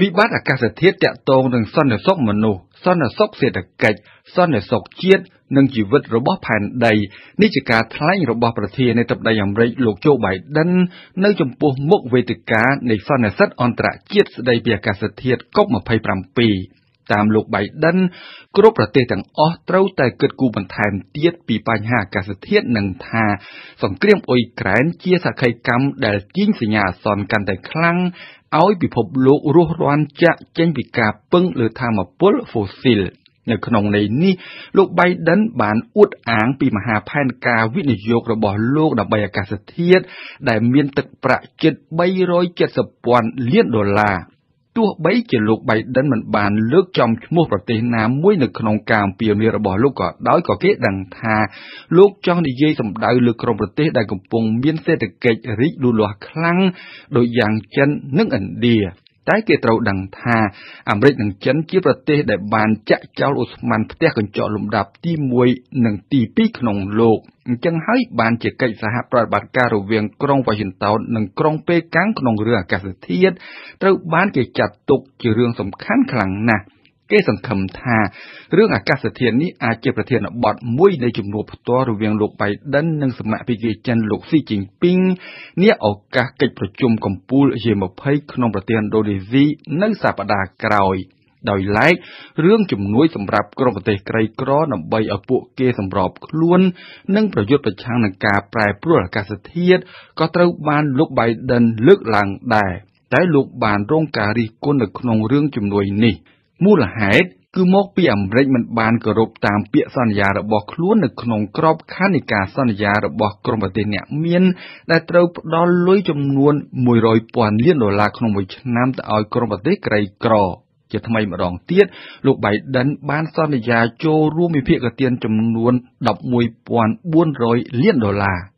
វិបត្តិអាកាសធាតុតាក់ទងនឹងសន្តិសុខមនុស្សសន្តិសុខសេដ្ឋកិច្ចសន្តិសុខជាតិនិងជីវិតរបស់ផែនដីនេះជាការថ្លែងរបស់ប្រធានាធិបតីអាមេរិកលោកโจ Biden នៅចំពោះមុខវេទិកានៃសន្និសីទអន្តរជាតិស្តីពីអាកាសធាតុ COP27 តាមលោក Biden គ្រប់ប្រទេសទាំងអស់ត្រូវតែគិតគូរបន្ថែមទៀតពីបញ្ហាអាកាសធាតុនិងថាសង្គ្រាមអ៊ុយក្រែនជាសក្ខីកម្មដែលទាញសញ្ញាអាសន្នកាន់តែខ្លាំងឲ្យពិភពលោករស់រានចាក់ចេញពីការពឹងលើធម្មពលហ្វូស៊ីលនៅក្នុងន័យនេះលោក Biden បានអួតអាងពីមហាផែនការវិនិយោគរបស់លោកដើម្បីអាកាសធាតុដែលមានទឹកប្រាក់ជិត370ពាន់លានដុល្លារ ទោះបីជាលោក Biden មិនបានលើកចំឈ្មោះប្រទេសណាមួយនៅក្នុងការអំពាវនាវរបស់លោកក៏ដោយក៏គេដឹងថាលោកចង់និយាយសម្ដៅលើក្រុមប្រទេសដែលកំពុងមានសេដ្ឋកិច្ចរីកលូតលាស់ខ្លាំងដូចយ៉ាងចិននិងឥណ្ឌា តែគេត្រូវដឹងថាអាមេរិកនិងចិនជាប្រទេសដែលបានចាក់ចោលអូស្មန်ផ្ទះកញ្ចក់លំដាប់ទី1និងទី2ក្នុងលោកអញ្ចឹងហើយបានជាកិច្ចសហប្រតិបត្តិការរវាងក្រុង Washington និងក្រុងប៉េកាំងក្នុងរឿងអាកាសធាតុត្រូវបានគេចាត់ទុកជារឿងសំខាន់ខ្លាំងណាស់ គេសង្ឃឹមថារឿងអាកាសធាតុនេះអាចជាប្រធានបទមួយនៃជំនួបផ្ទាល់រវាងលោក Biden និងសមាភិកចិនលោកស៊ីជីនពីងនាឱកាសកិច្ចប្រជុំកំពូល G20 ក្នុងប្រទេសឥណ្ឌូនេស៊ីនៅសប្តាហ៍ក្រោយដោយឡែករឿងជំនួយសម្រាប់ក្រុមប្រទេសក្រីក្រដើម្បីឲ្យពួកគេសម្របខ្លួន និងប្រយុទ្ធប្រឆាំងនឹងការប្រែប្រួលអាកាសធាតុក៏ត្រូវបានលោក Biden លើកឡើងដែរតែលោកបានរងការរិះគន់នៅក្នុងរឿងជំនួយនេះ។ មូលហេតុគឺមកពីអាមេរិកមិនបានគោរពតាមពាក្យសន្យារបស់ខ្លួននៅក្នុងក្របខ័ណ្ឌនៃការសន្យារបស់ក្រុមប្រទេសអ្នកមានដែលត្រូវផ្ដល់លុយចំនួន100,000លានដុល្លារក្នុងមួយឆ្នាំទៅឲ្យក្រុមប្រទេសក្រីក្រជាថ្មីម្ដងទៀតលោក Biden បានសន្យាចូលរួមវិភាគទានចំនួន11,400លានដុល្លារ។